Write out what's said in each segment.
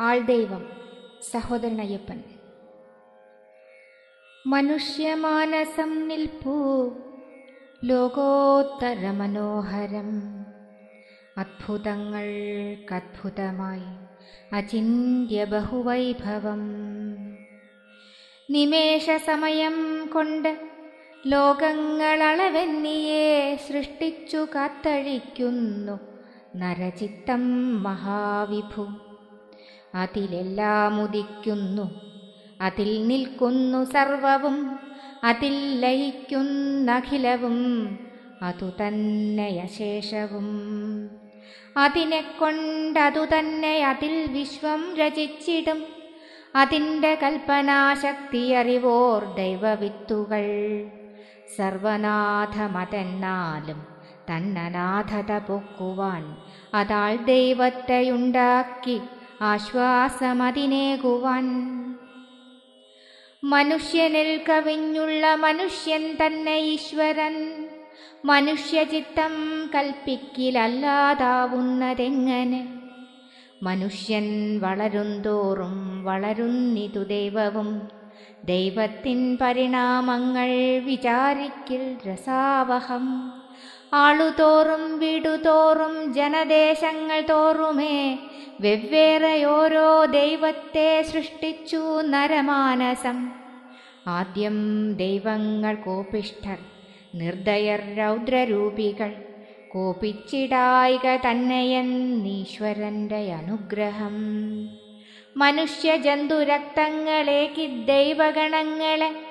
ആൾദൈവം സഹോദരൻ അയ്യപ്പൻ മനുഷ്യമാനസം നിൽപ്പൂ ലോകോത്തര മനോഹരം അത്ഭുതങ്ങൾക്കത്ഭുതമായി അചിന്യ ബഹുവൈഭവം. നിമേഷ സമയം കൊണ്ട് ലോകങ്ങളളവെന്നിയെ സൃഷ്ടിച്ചു കാത്തഴിക്കുന്നു നരചിത്തം മഹാവിഭു. അതിലെല്ലാം ഉദിക്കുന്നു അതിൽ നിൽക്കുന്നു സർവവും അതിൽ ലയിക്കുന്നഖിലവും അതു തന്നെയശേഷവും അതിനെ കൊണ്ടതു തന്നെ അതിൽ വിശ്വം രചിച്ചിടും. അതിന്റെ കൽപ്പനാശക്തി അറിവോർ ദൈവവിത്തുകൾ. സർവനാഥമതെന്നാലും തന്നനാഥത പൊക്കുവാൻ അതാൾ ദൈവത്തെയുണ്ടാക്കി. ആശ്വാസമതിനേകുവാൻ. മനുഷ്യനിൽ കവിഞ്ഞുള്ള മനുഷ്യൻ തന്നെ ഈശ്വരൻ. മനുഷ്യചിത്തം കൽപ്പിക്കിലല്ലാതാവുന്നതെങ്ങനെ? മനുഷ്യൻ വളരുന്തോറും വളരുന്നിതു ദൈവവും. ദൈവത്തിൻ പരിണാമങ്ങൾ വിചാരിക്കിൽ രസാവഹം. ആളുതോറും വീടുതോറും ജനദേശങ്ങൾ തോറുമേ വെവ്വേറെ ഓരോ ദൈവത്തെ സൃഷ്ടിച്ചു നരമാനസം. ആദ്യം ദൈവങ്ങൾ കോപിഷ്ഠർ നിർദ്ദയർ രൗദ്രരൂപികൾ. കോപിച്ചിടായിക തന്നെയെന്നീശ്വരന്റെ അനുഗ്രഹം. മനുഷ്യ ജന്തുരക്തങ്ങളേക്ക് ദൈവഗണങ്ങളെ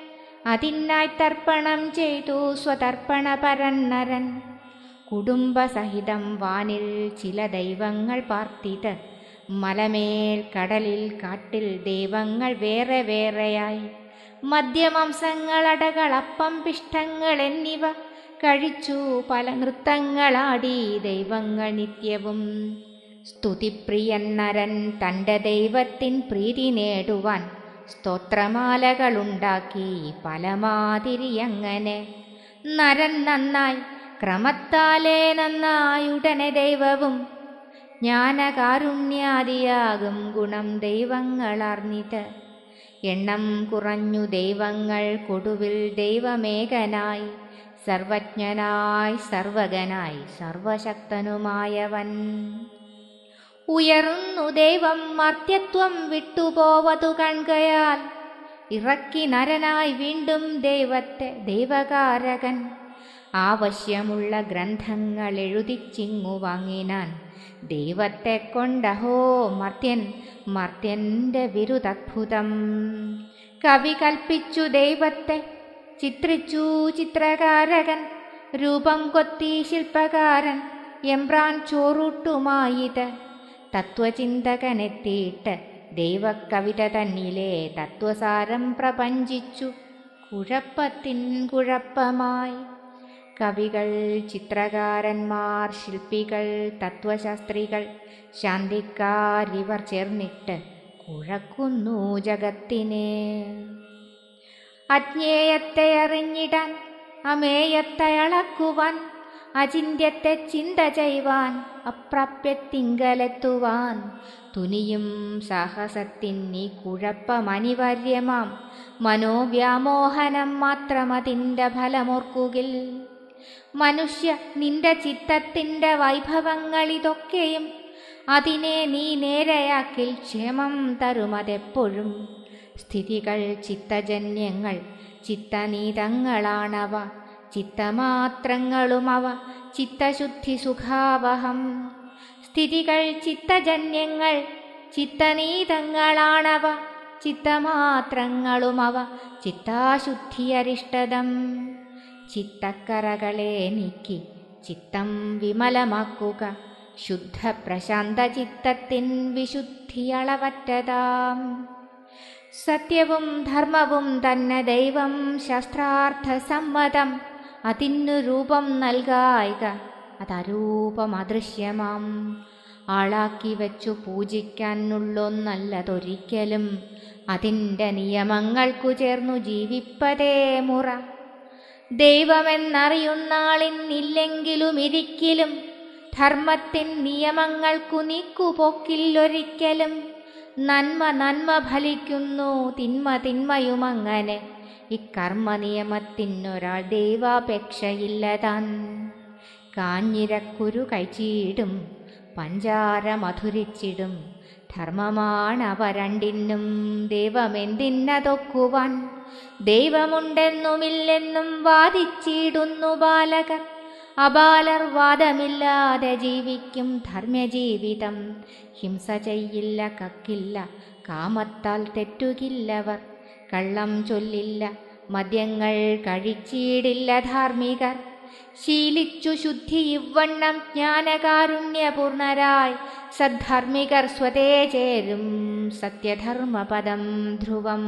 അതിനായി തർപ്പണം ചെയ്തു സ്വതർപ്പണ പരന്നരൻ കുടുംബസഹിതം വാനിൽ ചില ദൈവങ്ങൾ പാർത്തിട്ട് മലമേൽ കടലിൽ കാട്ടിൽ ദൈവങ്ങൾ വേറെ വേറെയായി. മദ്യമംസങ്ങളടകളപ്പം പിഷ്ടങ്ങൾ എന്നിവ കഴിച്ചു. പല നൃത്തങ്ങളാടി ദൈവങ്ങൾ നിത്യവും. സ്തുതിപ്രിയൻ നരൻ തന്റെ ദൈവത്തിൻ പ്രീതി നേടുവാൻ സ്തോത്രമാലകളുണ്ടാക്കി പലമാതിരിയങ്ങനെ നരൻ നന്നായി ക്രമത്താലേ നന്നായുടനെ ദൈവവും ജ്ഞാനകാരുണ്യാദിയാകും ഗുണം ദൈവങ്ങളറിഞ്ഞിട്ട്. എണ്ണം കുറഞ്ഞു ദൈവങ്ങൾ കൊടുവിൽ ദൈവമേകനായി. സർവജ്ഞനായി സർവകനായി സർവശക്തനുമായവൻ. ഉയർന്നു ദൈവം മർത്യത്വം വിട്ടുപോവതു കൺകയാൽ. ഇറക്കി നരനായി വീണ്ടും ദൈവത്തെ ദൈവകാരകൻ. ആവശ്യമുള്ള ഗ്രന്ഥങ്ങൾ എഴുതിച്ചിങ്ങു വാങ്ങിനാൻ. ദൈവത്തെ കൊണ്ടഹോ മർത്യൻ മർത്യന്റെ വിരുദത്ഭുതം കവി കൽപ്പിച്ചു ദൈവത്തെ ചിത്രിച്ചു ചിത്രകാരകൻ. രൂപം കൊത്തി ശില്പകാരൻ എംബ്രാൻ ചോറൂട്ടുമായിത്. തത്വചിന്തകനെത്തിയിട്ട് ദൈവകവിത തന്നിലെ തത്വസാരം പ്രപഞ്ചിച്ചു. കുഴപ്പത്തിൻ കുഴപ്പമായി. കവികൾ ചിത്രകാരന്മാർ ശില്പികൾ തത്വശാസ്ത്രികൾ ശാന്തിക്കാരിവർ ചേർന്നിട്ട് കുഴക്കുന്നു ജഗത്തിനെ. അജ്ഞേയത്തെ അറിഞ്ഞിടാൻ അമേയത്തെ അളക്കുവാൻ അചിന്യത്തെ ചിന്ത ചെയ്യുവാൻ അപ്രാപ്യത്തിങ്കലെത്തുവാൻ. തുനിയും സാഹസത്തിൻ നീ കുഴപ്പമനിവാര്യമാം മനോവ്യാമോഹനം മാത്രമതിന്റെ ഫലമോർക്കുകിൽ. മനുഷ്യ നിന്റെ ചിത്തത്തിന്റെ വൈഭവങ്ങളിതൊക്കെയും അതിനെ നീ നേരെയാക്കിൽ ക്ഷേമം തരുമതെപ്പോഴും. സ്ഥിതികൾ ചിത്തജന്യങ്ങൾ ചിത്തനീതങ്ങളാണവ ചിത്തമാത്രങ്ങളുമവ ചിത്തശുദ്ധി സുഖാവഹം. സ്ഥിതികൾ ചിത്തജന്യങ്ങൾ ചിത്തനീതങ്ങളാണവ ചിത്തമാത്രങ്ങളുമവ ചിത്താശുദ്ധിയരിഷ്ടതം. ചിത്തക്കറകളെ നീക്കി ചിത്തം വിമലമാക്കുക. ശുദ്ധ പ്രശാന്ത ചിത്തത്തിൻ വിശുദ്ധിയളവറ്റതാം. സത്യവും ധർമ്മവും തന്നെ ദൈവം ശാസ്ത്രാർത്ഥ സമ്മതം അതിന്നു രൂപം നൽകായിക. അതരൂപം അദൃശ്യമാം ആളാക്കി വച്ചു പൂജിക്കാനുള്ളൊന്നല്ലതൊരിക്കലും അതിന്റെ നിയമങ്ങൾക്കു ചേർന്നു ജീവിപ്പതേ മുറ. ദൈവമെന്നറിയുന്നാളിന്നില്ലെങ്കിലും ഇരിക്കലും ധർമ്മത്തിൻ നിയമങ്ങൾക്കു നീക്കുപോക്കില്ലൊരിക്കലും നന്മ നന്മ ഫലിക്കുന്നു തിന്മ തിന്മയുമങ്ങനെ ഇക്കർമ്മ നിയമത്തിനൊരാൾ ദൈവാപേക്ഷയില്ലതാൻ. കാഞ്ഞിരക്കുരു കൈചീടും പഞ്ചാര മധുരിച്ചിടും ധർമ്മമാണവ രണ്ടിനും ദൈവമെന്തിന്നതൊക്കുവാൻ ദൈവമുണ്ടെന്നുമില്ലെന്നും വാദിച്ചിടുന്നു ബാലകർ. അബാലർ വാദമില്ലാതെ ജീവിക്കും ധർമ്മജീവിതം ഹിംസ ചെയ്യില്ല കക്കില്ല കാമത്താൽ തെറ്റുകില്ലവർ. കള്ളം ചൊല്ലില്ല മദ്യങ്ങൾ കഴിച്ചിടില്ല ധാർമ്മികർ. ശീലിച്ചു ശുദ്ധി ഇവണ്ണം ജ്ഞാനകാരുണ്യപൂർണരായി. സദ്ധർമ്മികർ സ്വതേ ചേരും സത്യധർമ്മപദം ധ്രുവം.